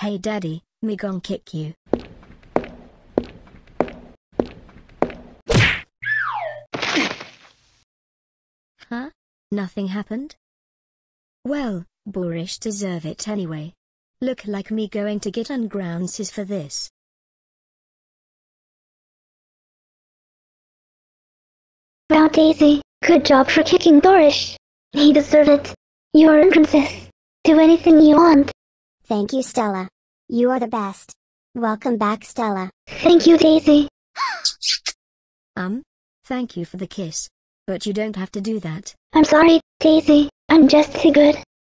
Hey daddy, me gon' kick you. Huh? Nothing happened? Well, Borish deserve it anyway. Look like me going to get on grounds for this. Wow Daisy, good job for kicking Borish. He deserved it. You're a princess. Do anything you want. Thank you, Stella. You are the best. Welcome back, Stella. Thank you, Daisy. Um? Thank you for the kiss. But you don't have to do that. I'm sorry, Daisy. I'm just too good.